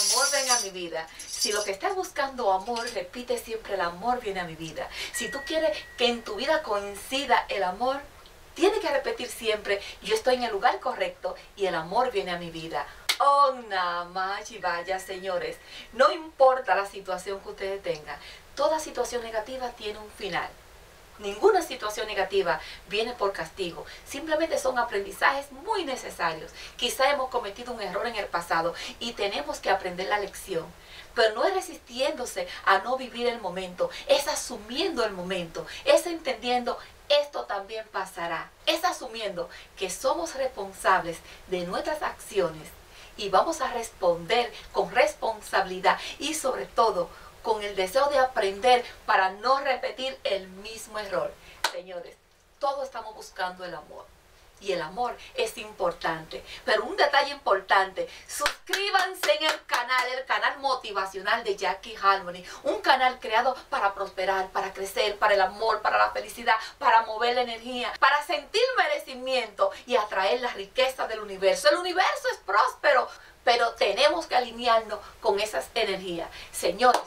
amor venga a mi vida. Si lo que estás buscando amor, repite siempre el amor viene a mi vida. Si tú quieres que en tu vida coincida el amor, tiene que repetir siempre, yo estoy en el lugar correcto y el amor viene a mi vida. Oh, y vaya, señores. No importa la situación que ustedes tengan, toda situación negativa tiene un final. Ninguna situación negativa viene por castigo. Simplemente son aprendizajes muy necesarios. Quizá hemos cometido un error en el pasado y tenemos que aprender la lección. Pero no es resistiéndose a no vivir el momento, es asumiendo el momento, es entendiendo esto también pasará. Es asumiendo que somos responsables de nuestras acciones y vamos a responder con responsabilidad y sobre todo con el deseo de aprender para no repetir el mismo error. Señores, todos estamos buscando el amor. Y el amor es importante. Pero un detalle importante, suscríbanse en el canal, el canal motivacional de Jackie Harmony. Un canal creado para prosperar, para crecer, para el amor, para la felicidad, para mover la energía, para sentir merecimiento y atraer la riqueza del universo. El universo es próspero, pero tenemos que alinearnos con esas energías. Señores,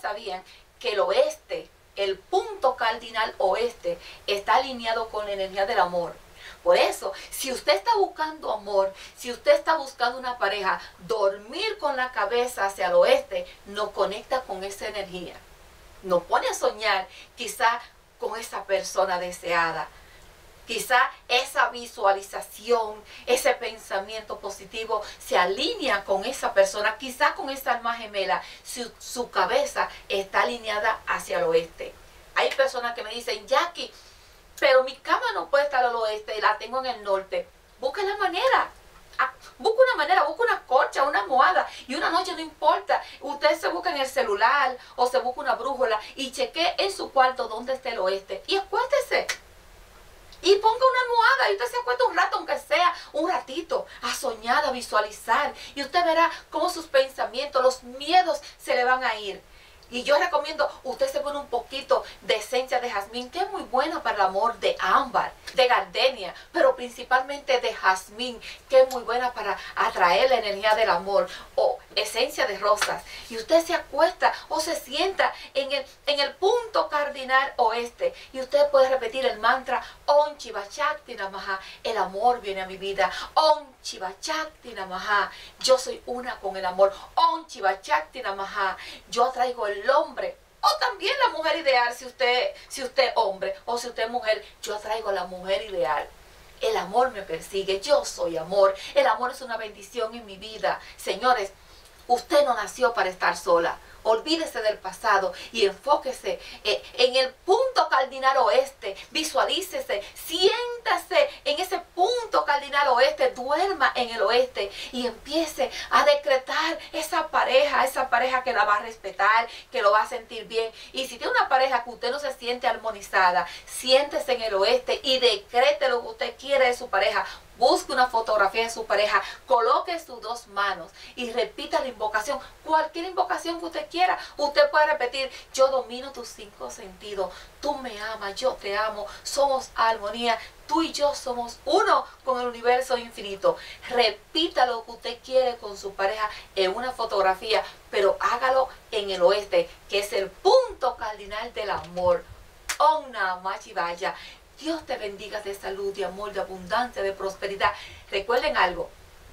sabían que el oeste, el punto cardinal oeste, está alineado con la energía del amor. Por eso, si usted está buscando amor, si usted está buscando una pareja, dormir con la cabeza hacia el oeste no conecta con esa energía. Nos pone a soñar quizá con esa persona deseada. Quizá esa visualización, ese pensamiento positivo se alinea con esa persona, quizá con esa alma gemela, si su cabeza está alineada hacia el oeste. Hay personas que me dicen, Jackie, pero mi cama no puede estar al oeste, la tengo en el norte. Busca la manera. Ah, busca una manera, busca una corcha, una almohada. Y una noche no importa. Usted se busca en el celular o se busca una brújula y cheque en su cuarto dónde está el oeste. Y acuéstese. Y ponga una almohada y usted se acuesta un rato, aunque sea un ratito, a soñar, a visualizar. Y usted verá cómo sus pensamientos, los miedos se le van a ir. Y yo recomiendo, usted se pone un poquito de esencia de jazmín, que es muy buena para el amor, de ámbar, de gardenia, pero principalmente de jazmín, que es muy buena para atraer la energía del amor, o esencia de rosas. Y usted se acuesta o se sienta en el, en el punto oeste, y usted puede repetir el mantra Om Chivachakti Namaha, el amor viene a mi vida. Om Namaha, yo soy una con el amor. Om Chivachakti Namaha, yo atraigo el hombre o también la mujer ideal si usted si usted hombre o si usted mujer yo atraigo la mujer ideal. El amor me persigue yo soy amor. El amor es una bendición en mi vida. Señores usted no nació para estar sola Olvídese del pasado y enfóquese eh, en el punto cardinal oeste. Visualícese, siéntase en ese punto cardinal oeste, duerma en el oeste y empiece a decretar esa pareja, esa pareja que la va a respetar, que lo va a sentir bien. Y si tiene una pareja que usted no se siente armonizada, siéntese en el oeste y decrete lo que usted quiere de su pareja busque una fotografía de su pareja, coloque sus dos manos y repita la invocación, cualquier invocación que usted quiera. Usted puede repetir, yo domino tus cinco sentidos, tú me amas, yo te amo, somos armonía, tú y yo somos uno con el universo infinito. Repita lo que usted quiere con su pareja en una fotografía, pero hágalo en el oeste, que es el punto cardinal del amor. Om Namah Shivaya. Dios te bendiga de salud, de amor, de abundancia, de prosperidad. Recuerden algo,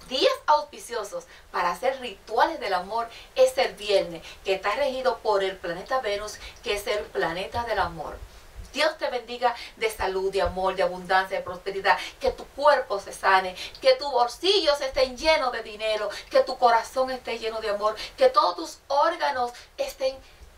días auspiciosos para hacer rituales del amor es el viernes, que está regido por el planeta Venus, que es el planeta del amor. Dios te bendiga de salud, de amor, de abundancia, de prosperidad. Que tu cuerpo se sane, que tus bolsillos estén llenos de dinero, que tu corazón esté lleno de amor, que todos tus órganos estén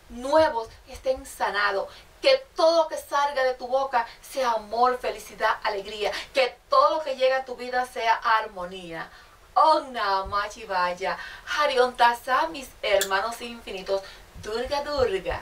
nuevos, estén sanados, que todo lo que salga de tu boca sea amor, felicidad, alegría. Que todo lo que llega a tu vida sea armonía. Oh Namah Shivaya. Harionta mis hermanos infinitos. Durga Durga.